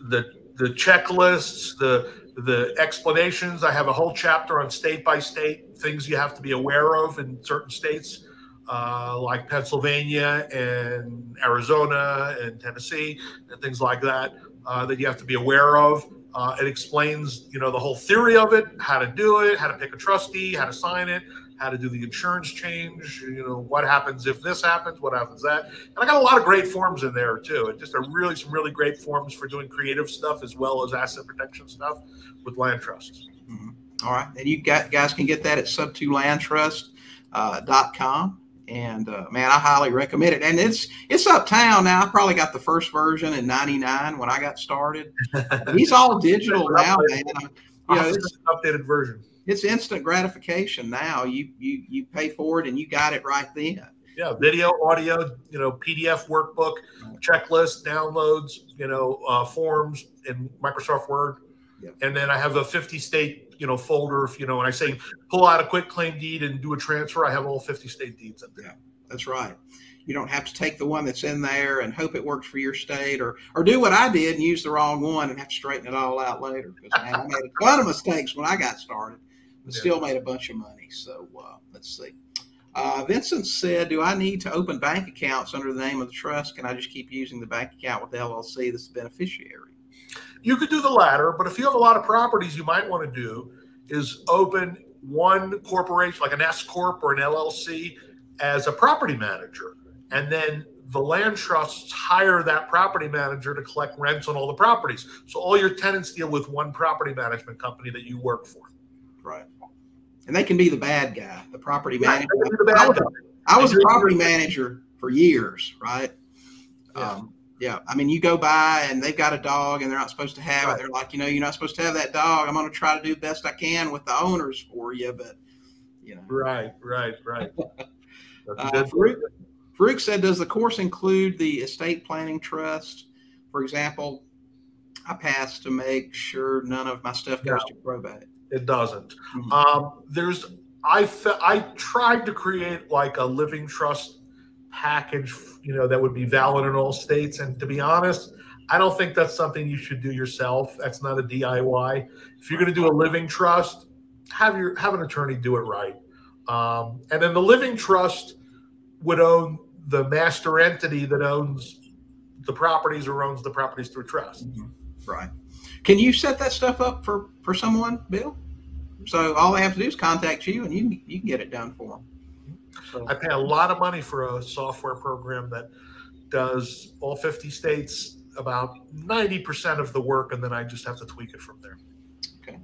the the checklists, the the explanations. I have a whole chapter on state by state things you have to be aware of in certain states, uh, like Pennsylvania and Arizona and Tennessee and things like that uh, that you have to be aware of. Uh, it explains, you know, the whole theory of it, how to do it, how to pick a trustee, how to sign it, how to do the insurance change, you know, what happens if this happens, what happens that. And I got a lot of great forms in there too. And just a really some really great forms for doing creative stuff as well as asset protection stuff with land trusts. Mm-hmm. All right. And you got, guys can get that at sub2landtrust.com. Uh, and uh, man, I highly recommend it. And it's it's uptown now. I probably got the first version in '99 when I got started. He's all digital now, man. You know, it's updated version it's instant gratification now. You you you pay for it and you got it right then. Yeah, video, audio, you know, PDF workbook, checklist, downloads, you know, uh, forms in Microsoft Word, yeah. and then I have a 50 state, you know, folder. If you know, when I say pull out a quick claim deed and do a transfer, I have all 50 state deeds in there. Yeah, that's right. You don't have to take the one that's in there and hope it works for your state, or or do what I did and use the wrong one and have to straighten it all out later. Because man, I made a ton of mistakes when I got started but still made a bunch of money. So uh, let's see. Uh, Vincent said, "Do I need to open bank accounts under the name of the trust? Can I just keep using the bank account with the LLC that's the beneficiary?" You could do the latter, but if you have a lot of properties, you might want to do is open one corporation, like an S corp or an LLC, as a property manager, and then the land trusts hire that property manager to collect rents on all the properties. So all your tenants deal with one property management company that you work for. Right. And they can be the bad guy, the property manager. The I, was, I was a property manager for years, right? Yeah. Um, yeah. I mean, you go by and they've got a dog and they're not supposed to have right. it. They're like, you know, you're not supposed to have that dog. I'm going to try to do the best I can with the owners for you, but you know. Right, right, right. uh, Farouk, Farouk said, does the course include the estate planning trust? For example, I passed to make sure none of my stuff goes to probate. It doesn't. Mm-hmm. Um, there's I fe- I tried to create like a living trust package, you know, that would be valid in all states. And to be honest, I don't think that's something you should do yourself. That's not a DIY. If you're going to do a living trust, have your have an attorney do it right. Um, and then the living trust would own the master entity that owns the properties or owns the properties through trust. Mm-hmm. Right. Can you set that stuff up for for someone, Bill? So all they have to do is contact you, and you you can get it done for them. So. I pay a lot of money for a software program that does all 50 states about 90% of the work, and then I just have to tweak it from there. Okay.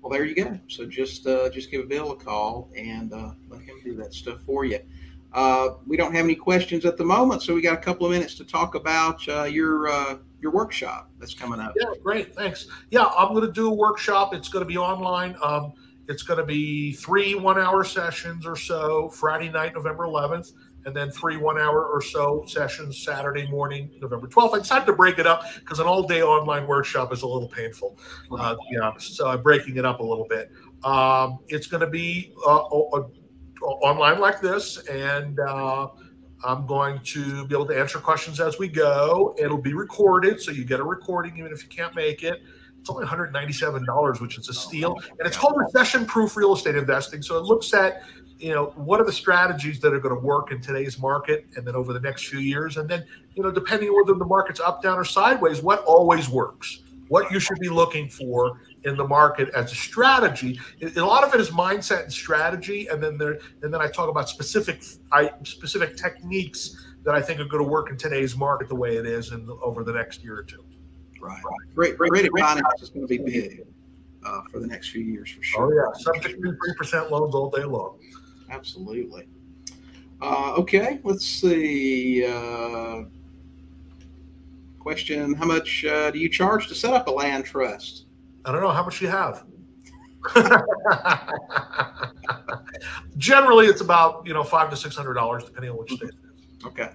Well, there you go. So just uh, just give Bill a call and uh, let him do that stuff for you. Uh, we don't have any questions at the moment, so we got a couple of minutes to talk about uh, your uh, your workshop that's coming up. Yeah, great. Thanks. Yeah, I'm going to do a workshop. It's going to be online. Um, it's going to be three one hour sessions or so Friday night, November 11th, and then three one hour or so sessions Saturday morning, November 12th. I decided to break it up because an all day online workshop is a little painful, uh, to be honest. So I'm breaking it up a little bit. Um, it's going to be uh, online like this, and uh, I'm going to be able to answer questions as we go. It'll be recorded, so you get a recording even if you can't make it. It's only $197, which is a steal. And it's called recession proof real estate investing. So it looks at, you know, what are the strategies that are going to work in today's market and then over the next few years. And then, you know, depending on whether the market's up, down, or sideways, what always works, what you should be looking for in the market as a strategy. A lot of it is mindset and strategy, and then there, and then I talk about specific, I, specific techniques that I think are going to work in today's market the way it is, and over the next year or two. Right. Great, great, great economy is going to be big. uh, for the next few years for sure. Oh yeah, subject to three percent loans all day long. Absolutely. Uh, okay, let's see. Uh, question: How much uh, do you charge to set up a land trust? I don't know how much you have. Generally, it's about you know five to six hundred dollars, depending on which state it is. Okay.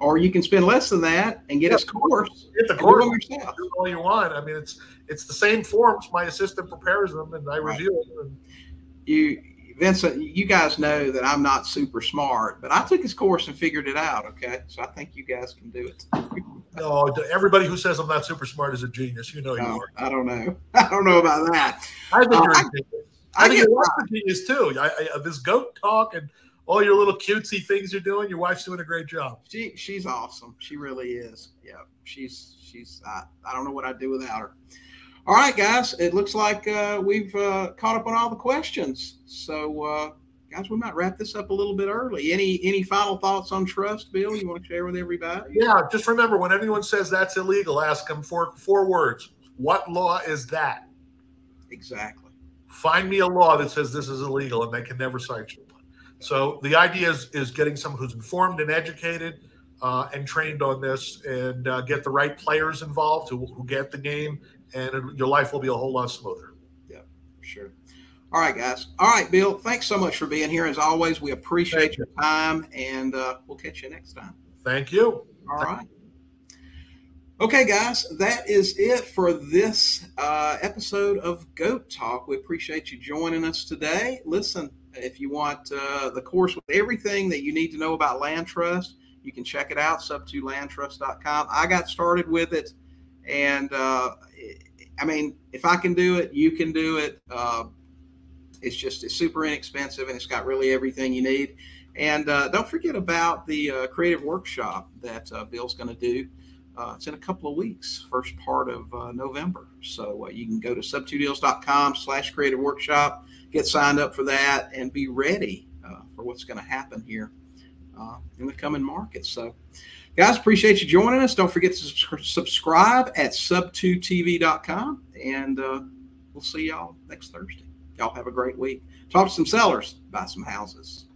Or you can spend less than that and get Yeah. his course. It's a do course. them yourself. Do all you want. I mean, it's it's the same forms. My assistant prepares them, and I Right. review them. And You, Vincent, you guys know that I'm not super smart, but I took his course and figured it out. Okay, so I think you guys can do it. no, everybody who says I'm not super smart is a genius. You know you No, are. I don't know. I don't know about that. I think Uh, you're I- a genius. I, I think get your wife's a genius too. I, I, this goat talk and all your little cutesy things you're doing. Your wife's doing a great job. She she's awesome. She really is. Yeah, she's she's. I, I don't know what I'd do without her. All right, guys. It looks like uh, we've uh, caught up on all the questions. So, uh, guys, we might wrap this up a little bit early. Any any final thoughts on trust, Bill? You want to share with everybody? Yeah, just remember when anyone says that's illegal, ask them for four words. What law is that? Exactly. Find me a law that says this is illegal, and they can never cite you. So the idea is is getting someone who's informed and educated uh, and trained on this, and uh, get the right players involved who, who get the game, and your life will be a whole lot smoother. Yeah, for sure. All right, guys. All right, Bill. Thanks so much for being here. As always, we appreciate Thank your time, and uh, we'll catch you next time. Thank you. All right. Okay, guys, that is it for this uh, episode of Goat Talk. We appreciate you joining us today. Listen, if you want uh, the course with everything that you need to know about land trust, you can check it out, sub2landtrust.com. I got started with it, and uh, I mean, if I can do it, you can do it. Uh, it's just it's super inexpensive, and it's got really everything you need. And uh, don't forget about the uh, creative workshop that uh, Bill's going to do. Uh, it's in a couple of weeks, first part of uh, November. So you can go to sub2deals.com slash creative workshop, get signed up for that, and be ready for what's going to happen here in the coming markets. So, Guys, appreciate you joining us. Don't forget to subscribe at sub2tv.com. And uh, we'll see y'all next Thursday. Y'all have a great week. Talk to some sellers, buy some houses.